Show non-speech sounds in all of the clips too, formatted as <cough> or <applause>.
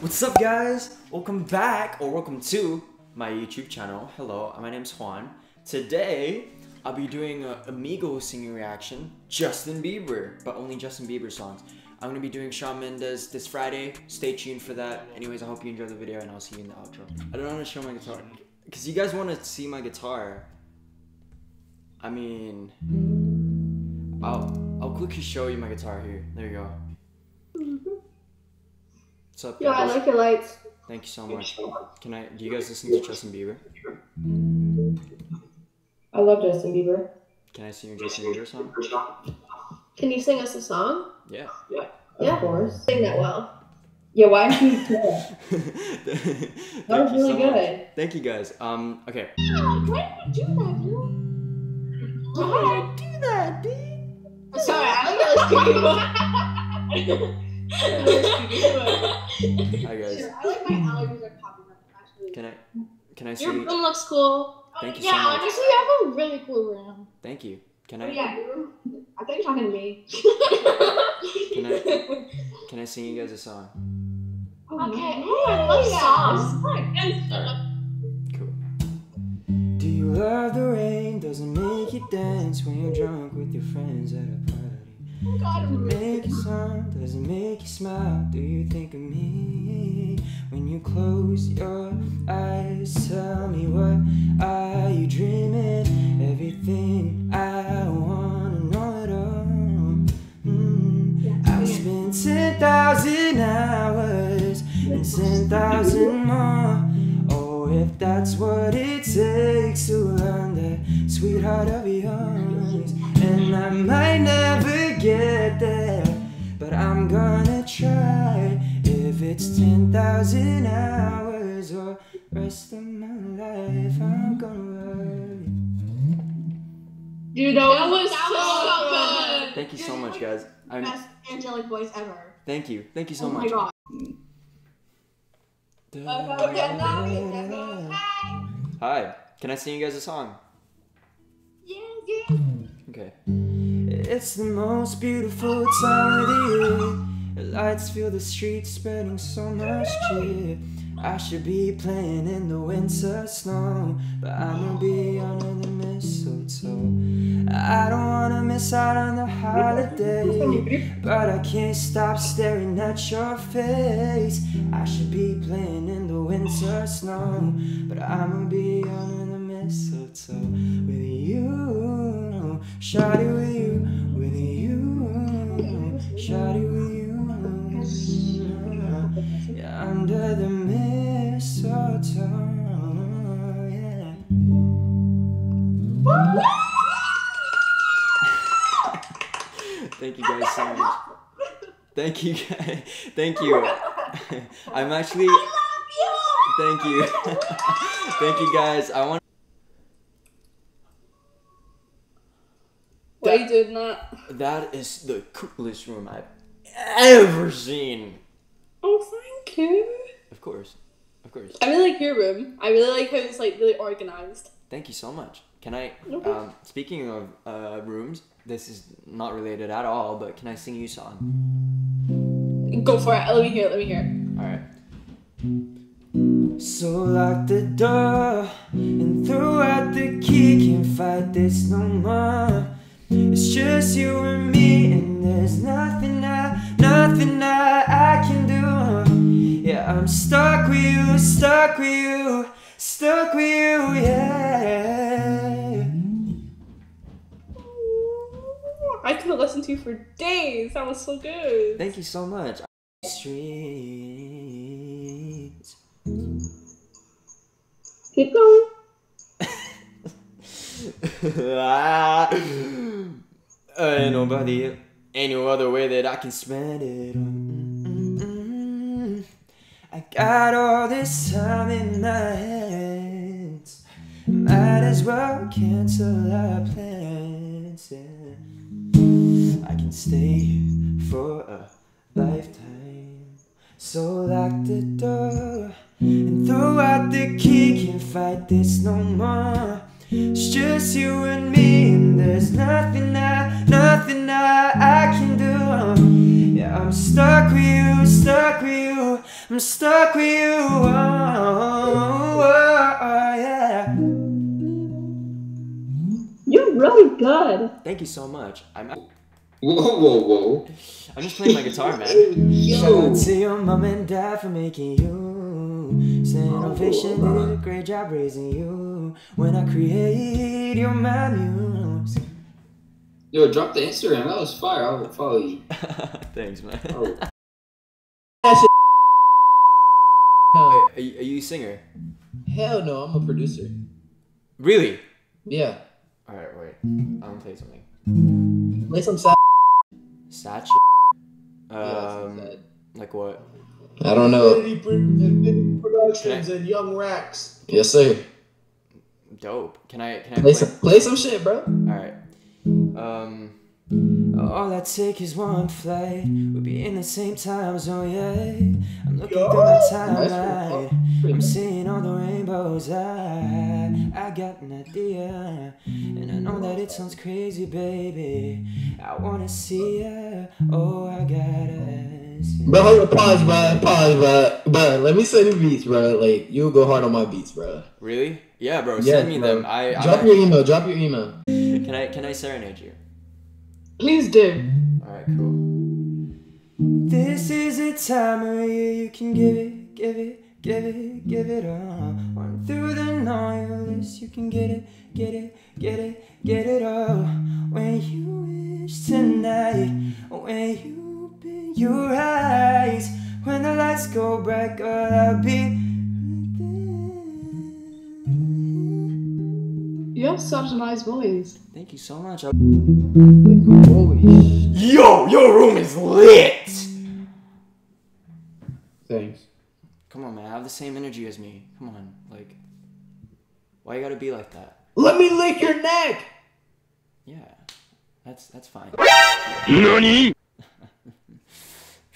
What's up guys? Welcome back or welcome to my YouTube channel. Hello, my name's Juan. Today, I'll be doing a Omegle singing reaction, Justin Bieber, but only Justin Bieber songs. I'm gonna be doing Shawn Mendes this Friday. Stay tuned for that. Anyways, I hope you enjoy the video and I'll see you in the outro. I don't want to show my guitar because you guys want to see my guitar. I mean, I'll I'll quickly show you my guitar here. There you go. What's up, Yeah, I like your lights. Thank you so much. Can I? Do you guys listen to Justin Bieber? I love Justin Bieber. Can I sing a Justin Bieber song? Can you sing us a song? Yeah. Yeah. Of course. Sing that well. Yeah, why don't you do that? that That was really good. Thank you guys. Um. Okay. Why did you do that, dude? Why did do that, dude? Sorry, <laughs> I like that Hi guys. I like my allergies are popping up, actually. Can I? Can I see? Your see? room looks cool. Oh, Thank you yeah, so much. honestly, you have a really cool room. Thank you. Can Oh, I? yeah. I think you're talking to me. Can I? Can I sing you guys a song? Oh, okay. Oh, I love songs. Oh cool. You love the rain? doesn't make you dance when you're drunk with your friends at a party? God, Make you smile, does it make you smile? Do you think of me when you close your eyes? Tell me what are you dreaming? Everything I wanna know it all. Mm. I spent ten thousand hours and ten thousand more. If that's what it takes to learn that sweetheart of yours. And I might never get there, but I'm gonna try. If it's 10,000 hours or rest of my life, I'm gonna love you. Dude, that, was, so good. Thank you so much, guys. I'm, Best angelic voice ever. thank you. Thank you so oh much. my god. Okay, now we can go. Hi. Can I sing you guys a song? Yeah, yeah. Okay. It's the most beautiful time of the year. The lights fill the streets, spreading so much cheer. I should be playing in the winter snow, but I'ma be under the mistletoe. I don't wanna miss out on the holiday, but I can't stop staring at your face. I should be playing in the winter snow, but I'ma be under the mistletoe with you. Shawty Thank you. Thank you. <laughs> I'm actually. I love you. Thank you. <laughs> Thank you guys. I want. Why did not? that? That is the coolest room I've ever seen. Oh, thank you. Of course. Of course. I really like your room. I really like how it's like really organized. Thank you so much. Can I, No um, speaking of uh, rooms, this is not related at all, but can I sing you a song? Go for it. Let me hear. it, Let me hear. it. Alright. So lock the door and throw out the key. Can't fight this no more. It's just you and me, and there's nothing I, nothing I, I can do. Yeah, I'm stuck with you, stuck with you, stuck with you, yeah. To you for days. That was so good. Thank you so much. Streets. Keep going. <laughs> ain't nobody, ain't no other way that I can spend it. Mm-mm-mm. I got all this time in my hands. Might as well cancel our plans. Yeah. I can stay for a lifetime. So lock the door and throw out the key. Can't fight this no more. It's just you and me, and there's nothing I, nothing I, I can do. Yeah, I'm stuck with you, stuck with you, I'm stuck with you. Oh, oh, oh, yeah. You're really good. Thank you so much. I'm. Whoa, whoa, whoa. I'm just playing my guitar, man. <laughs> Yo. Shout Yo. out to your mom and dad for making you. Stand ovation, they did a great job raising you. When I create, you're my muse. Yo, drop the Instagram. That was fire. I'll follow you. <laughs> Thanks, man. Oh. <laughs> No, Are you, are you a singer? hell no, I'm a producer. Really? Yeah. Alright, wait. I'm gonna play something. Play some sad. Sad Yeah, Um, some sad. like what? I don't know. Infinity Infinity Productions and Young Racks. Yes, sir. Dope. Can I? Can I Play some, play some shit, bro. Alright. Um. All I take is one flight. We'll be in the same time zone, oh, yeah. I'm looking through my timeline. I'm seeing all the rainbows. I, I got an idea. And I know that it sounds crazy, baby. I wanna see ya. Oh, I gotta see. Bro, hold on, pause, bro. Pause, bro. Bro, let me send you beats, bro. Like, you'll go hard on my beats, bro. Really? Yeah, bro. Yeah, Send me bro. them. I, I Drop your email. Drop your email. Can I? Can I serenade you? Please do. Alright, cool. This is a time of year you can give it, give it, give it, give it all. Run through the night list, you can get it, get it, get it, get it all. When you wish tonight, when you open your eyes, when the lights go bright, girl, I'll be right You have such a nice voice. Thank you so much. Like, holy sh- Yo, your room is lit! Thanks. Come on, man. Have the same energy as me. Come on, like, why you gotta be like that? Let me lick your neck! Yeah, that's that's fine. <laughs>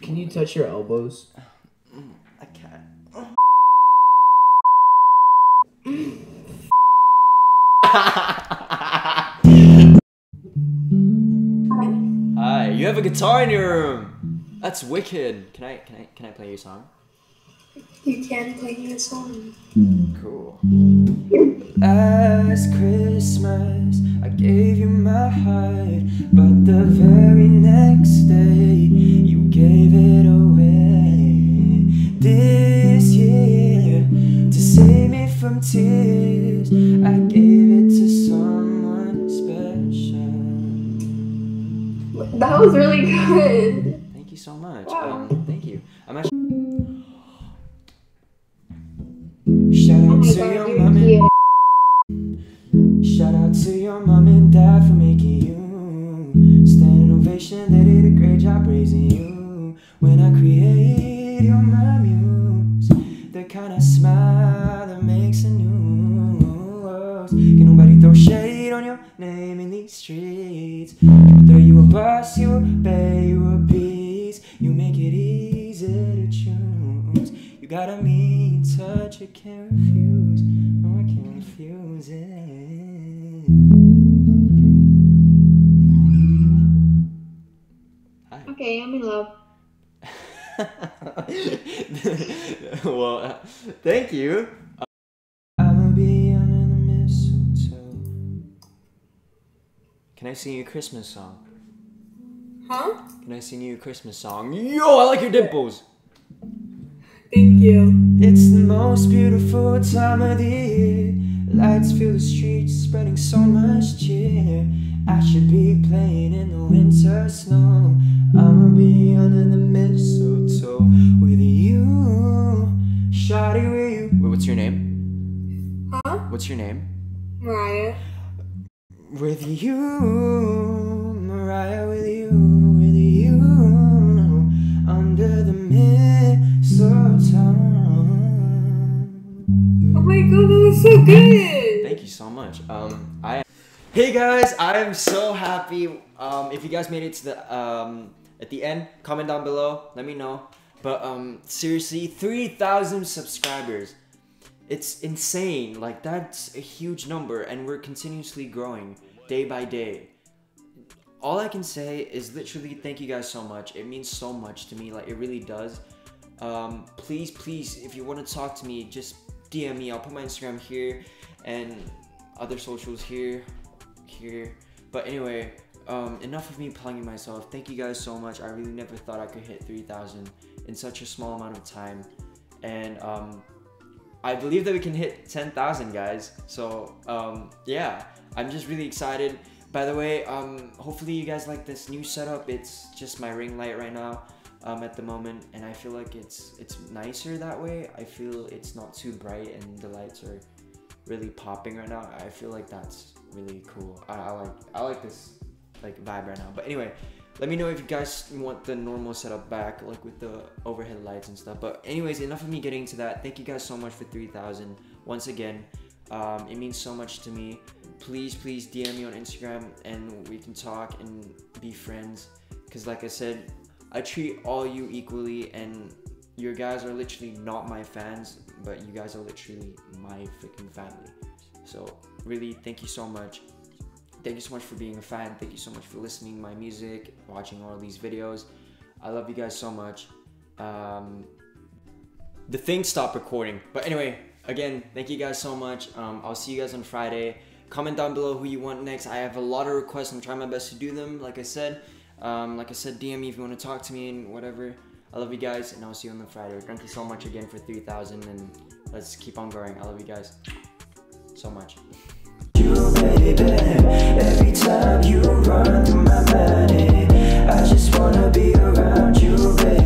Can you touch your elbows? Mm, I can't. <laughs> <laughs> Have a guitar in your room. That's wicked. Can I can I can I play your song? You can play me a song. Cool. Last Christmas, I gave you my heart, but the very next day, was really good. Got a mean touch, I can't refuse. No, I can't refuse it. Hi. Okay, I'm in love. <laughs> well, uh, thank you. I'ma be under the mistletoe. Can I sing you a Christmas song? Huh? Can I sing you a Christmas song? Yo, I like your dimples. Thank you. It's the most beautiful time of the year. Lights fill the streets, spreading so much cheer. I should be playing in the winter snow. I'ma be under the mistletoe with you. Shawty with you. Wait, what's your name? Huh? What's your name? Mariah. With you, Mariah, with you, god, that was so good. Thank you so much. Um, I. Hey guys, I am so happy. Um, if you guys made it to the um at the end, comment down below. Let me know. But um, seriously, three thousand subscribers. It's insane. Like that's a huge number, and we're continuously growing day by day. All I can say is literally thank you guys so much. It means so much to me. Like it really does. Um, please, please, if you want to talk to me, just DM me. I'll put my Instagram here and other socials here, here. But anyway, um, enough of me plugging myself. Thank you guys so much. I really never thought I could hit 3,000 in such a small amount of time, and um, I believe that we can hit 10,000 guys. So um, yeah, I'm just really excited. By the way, um, hopefully you guys like this new setup. It's just my ring light right now um, at the moment, and I feel like it's it's nicer that way. I feel it's not too bright, and the lights are really popping right now. I feel like that's really cool. I, I like I like this like vibe right now. But anyway, let me know if you guys want the normal setup back, like with the overhead lights and stuff. But anyways, enough of me getting into that. Thank you guys so much for 3,000 once again. Um, it means so much to me. Please, please DM me on Instagram and we can talk and be friends. Cause like I said, I treat all you equally and your guys are literally not my fans, but you guys are literally my freaking family. So really, thank you so much. Thank you so much for being a fan. Thank you so much for listening my music, watching all these videos. I love you guys so much. Um, the thing stopped recording. But anyway, again, thank you guys so much. Um, I'll see you guys on Friday. Comment down below who you want next. I have a lot of requests. I'm trying my best to do them. Like I said, um, like I said, DM me if you want to talk to me and whatever. I love you guys, and I'll see you on the Friday. Thank you so much again for 3,000, and let's keep on growing. I love you guys so much. You, baby, every time you run through my mind, I just wanna be around you.